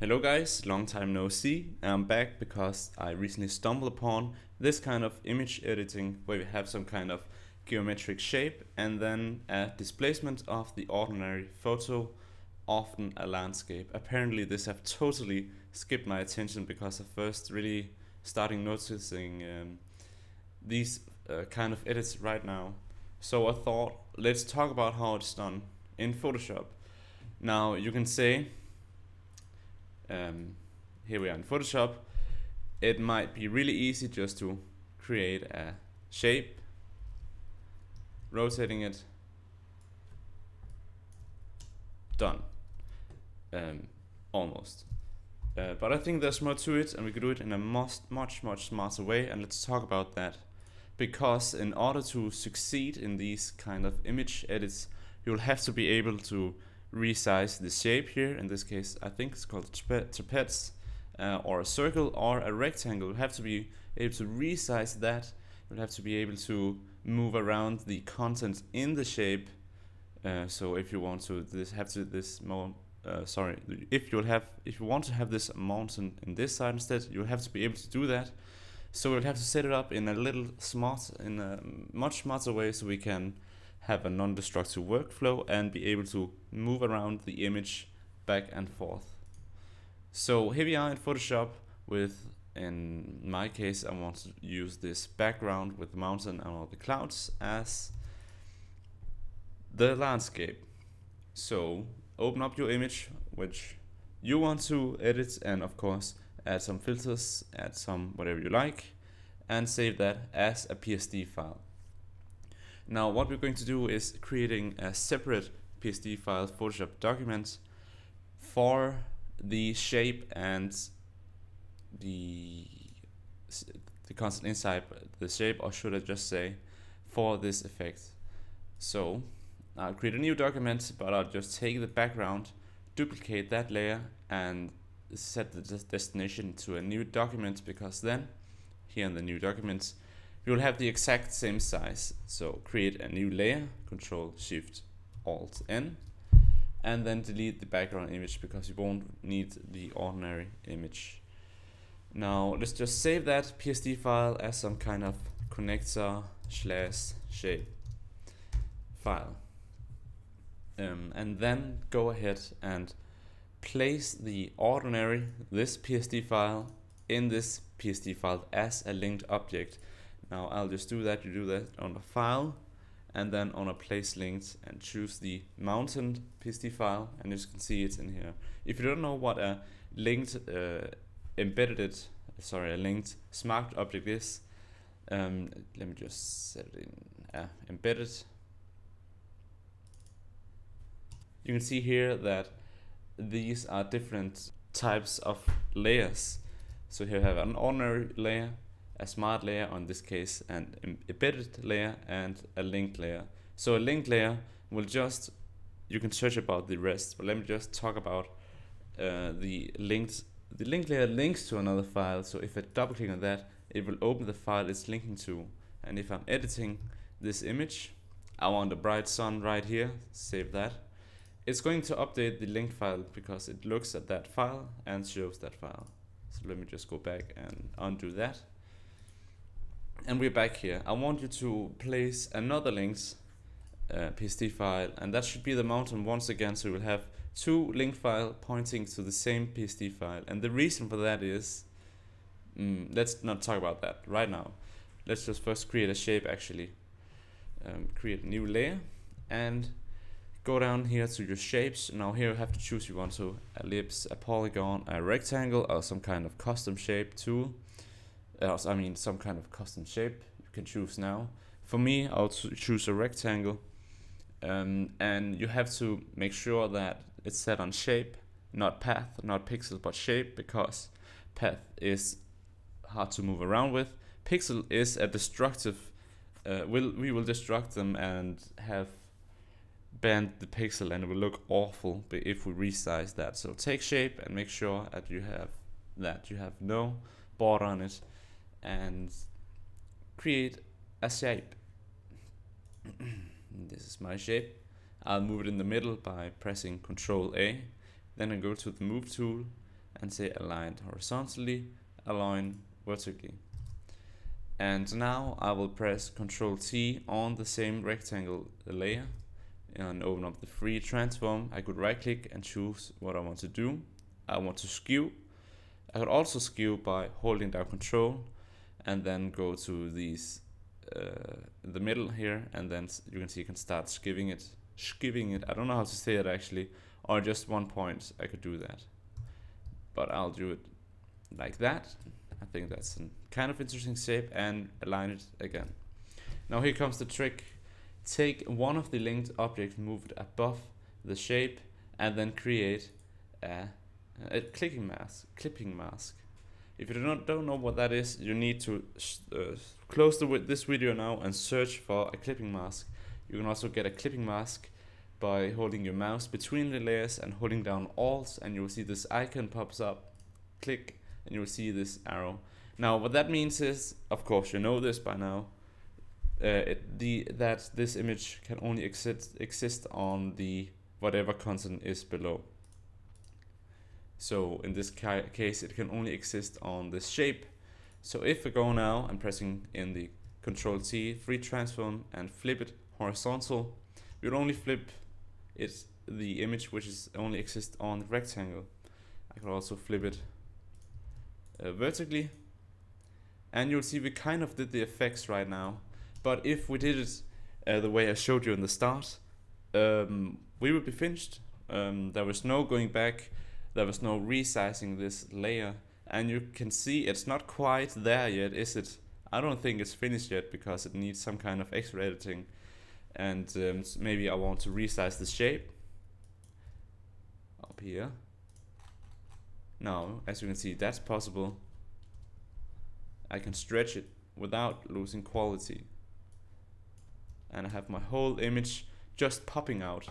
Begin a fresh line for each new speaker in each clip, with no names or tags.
Hello guys, long time no see. I'm back because I recently stumbled upon this kind of image editing where we have some kind of geometric shape and then a displacement of the ordinary photo, often a landscape. Apparently this have totally skipped my attention because I first really starting noticing um, these uh, kind of edits right now. So I thought let's talk about how it's done in Photoshop. Now you can say um, here we are in Photoshop, it might be really easy just to create a shape, rotating it, done, um, almost. Uh, but I think there's more to it and we could do it in a much, much, much smarter way and let's talk about that. Because in order to succeed in these kind of image edits, you'll have to be able to resize the shape here. In this case, I think it's called trapeze uh, or a circle or a rectangle. You have to be able to resize that. You'll have to be able to move around the content in the shape. Uh, so if you want to this have to this more uh, sorry if you'll have if you want to have this mountain in this side instead you'll have to be able to do that so we'll have to set it up in a little smart in a much smarter way so we can have a non-destructive workflow and be able to move around the image back and forth. So here we are in Photoshop with, in my case, I want to use this background with the mountain and all the clouds as the landscape. So open up your image, which you want to edit and of course add some filters, add some whatever you like and save that as a PSD file. Now what we're going to do is creating a separate PSD file Photoshop document for the shape and the the content inside the shape or should I just say for this effect. So I'll create a new document but I'll just take the background duplicate that layer and set the destination to a new document because then here in the new document will have the exact same size. So create a new layer, Control Shift Alt N, and then delete the background image because you won't need the ordinary image. Now let's just save that PSD file as some kind of connector slash shape file. Um, and then go ahead and place the ordinary, this PSD file, in this PSD file as a linked object now I'll just do that, you do that on the file and then on a place linked and choose the mountain PSD file and as you can see it's in here. If you don't know what a linked uh, embedded, sorry, a linked smart object is, um, let me just set it in uh, embedded. You can see here that these are different types of layers. So here we have an ordinary layer, a smart layer, on this case an embedded layer and a linked layer. So a linked layer will just, you can search about the rest, but let me just talk about uh, the linked, the linked layer links to another file. So if I double click on that, it will open the file it's linking to. And if I'm editing this image, I want a bright sun right here, save that. It's going to update the linked file because it looks at that file and shows that file. So let me just go back and undo that and we're back here. I want you to place another links uh, PSD file and that should be the mountain once again. So we'll have two link file pointing to the same PSD file. And the reason for that is mm, let's not talk about that right now. Let's just first create a shape actually. Um, create a new layer and go down here to your shapes. Now here you have to choose you want to ellipse a polygon a rectangle or some kind of custom shape tool I mean some kind of custom shape you can choose now. For me I'll choose a rectangle um, and you have to make sure that it's set on shape not path not pixel but shape because path is hard to move around with. Pixel is a destructive uh, will we will destruct them and have bend the pixel and it will look awful if we resize that. So take shape and make sure that you have that you have no border on it and create a shape. this is my shape. I'll move it in the middle by pressing Ctrl A. Then I go to the move tool and say aligned horizontally, align vertically. And now I will press Ctrl T on the same rectangle layer uh, and open up the free transform. I could right click and choose what I want to do. I want to skew. I could also skew by holding down control and then go to these uh, the middle here and then you can see you can start skiving it skiving it. I don't know how to say it actually. Or just one point I could do that. But I'll do it like that. I think that's a kind of interesting shape and align it again. Now here comes the trick. Take one of the linked objects move it above the shape and then create a, a clicking mask clipping mask if you don't, don't know what that is you need to uh, close the, this video now and search for a clipping mask. You can also get a clipping mask by holding your mouse between the layers and holding down alt and you will see this icon pops up. Click and you will see this arrow. Now what that means is of course you know this by now uh, it, the that this image can only exist exist on the whatever content is below so in this ca case it can only exist on this shape. So if we go now I'm pressing in the control T free transform and flip it horizontal will only flip is the image which is only exist on the rectangle. I could also flip it uh, vertically. And you'll see we kind of did the effects right now. But if we did it uh, the way I showed you in the start um, we would be finished. Um, there was no going back there was no resizing this layer. And you can see it's not quite there yet is it? I don't think it's finished yet because it needs some kind of extra editing. And um, maybe I want to resize the shape. Up here. Now as you can see that's possible. I can stretch it without losing quality. And I have my whole image just popping out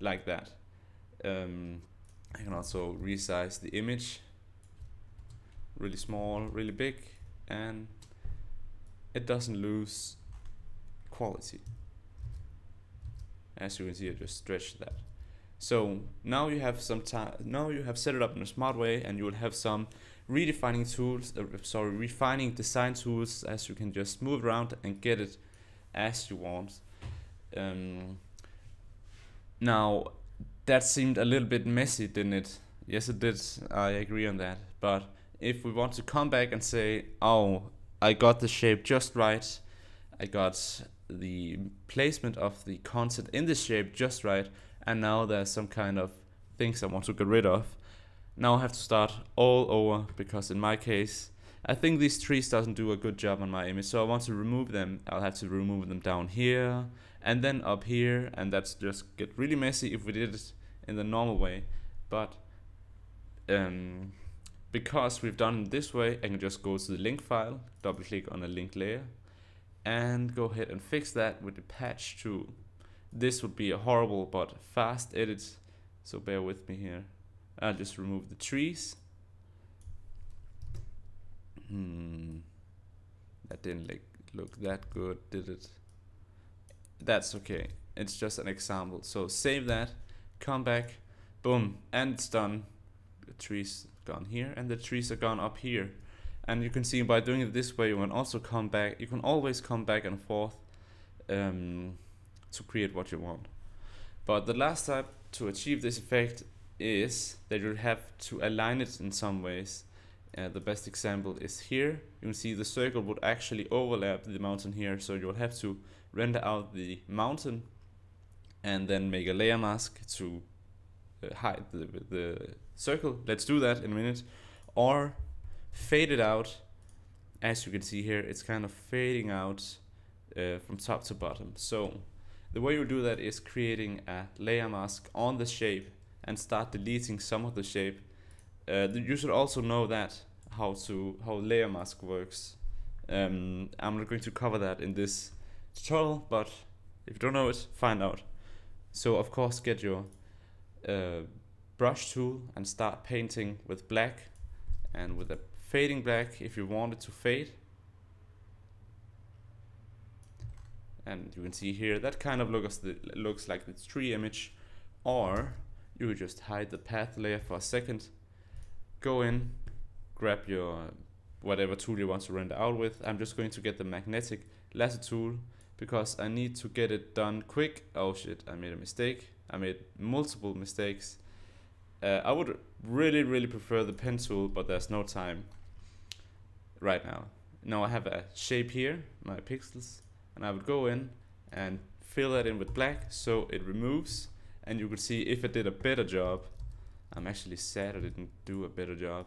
like that. Um, I can also resize the image. Really small really big and it doesn't lose quality. As you can see I just stretched that. So now you have some time now you have set it up in a smart way and you will have some redefining tools uh, sorry refining design tools as you can just move around and get it as you want. Um, now that seemed a little bit messy didn't it? Yes it did. I agree on that. But if we want to come back and say oh I got the shape just right. I got the placement of the content in the shape just right. And now there's some kind of things I want to get rid of. Now I have to start all over because in my case I think these trees doesn't do a good job on my image so I want to remove them I'll have to remove them down here and then up here and that's just get really messy if we did it in the normal way but um, because we've done it this way I can just go to the link file double click on the link layer and go ahead and fix that with the patch tool. This would be a horrible but fast edit, so bear with me here. I'll just remove the trees. Hmm, that didn't like, look that good, did it? That's okay, it's just an example. So save that, come back, boom, and it's done. The trees gone here and the trees are gone up here and you can see by doing it this way you can also come back you can always come back and forth um, to create what you want but the last step to achieve this effect is that you have to align it in some ways uh, the best example is here. You can see the circle would actually overlap the mountain here so you'll have to render out the mountain and then make a layer mask to uh, hide the, the circle. Let's do that in a minute. Or fade it out. As you can see here it's kind of fading out uh, from top to bottom. So the way you do that is creating a layer mask on the shape and start deleting some of the shape uh, you should also know that how to how layer mask works. Um, I'm not going to cover that in this tutorial but if you don't know it find out. So of course get your uh, brush tool and start painting with black and with a fading black if you want it to fade. And you can see here that kind of looks the, looks like the tree image or you just hide the path layer for a second go in, grab your whatever tool you want to render out with. I'm just going to get the magnetic lasso tool because I need to get it done quick. Oh shit, I made a mistake. I made multiple mistakes. Uh, I would really, really prefer the pen tool, but there's no time right now. Now I have a shape here, my pixels, and I would go in and fill that in with black so it removes and you could see if it did a better job. I'm actually sad I didn't do a better job.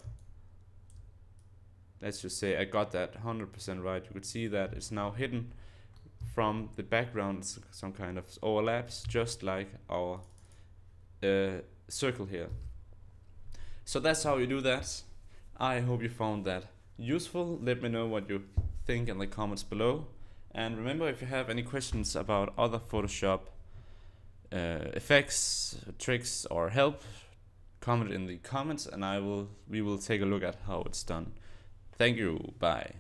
Let's just say I got that 100% right. You could see that it's now hidden from the background, some kind of overlaps, just like our uh, circle here. So that's how you do that. I hope you found that useful. Let me know what you think in the comments below. And remember, if you have any questions about other Photoshop uh, effects, tricks, or help, comment in the comments, and I will we will take a look at how it's done. Thank you. Bye.